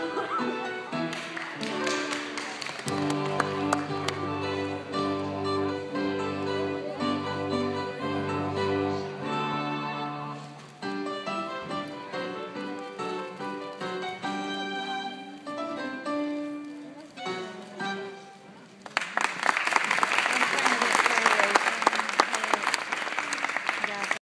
Ha ha ha!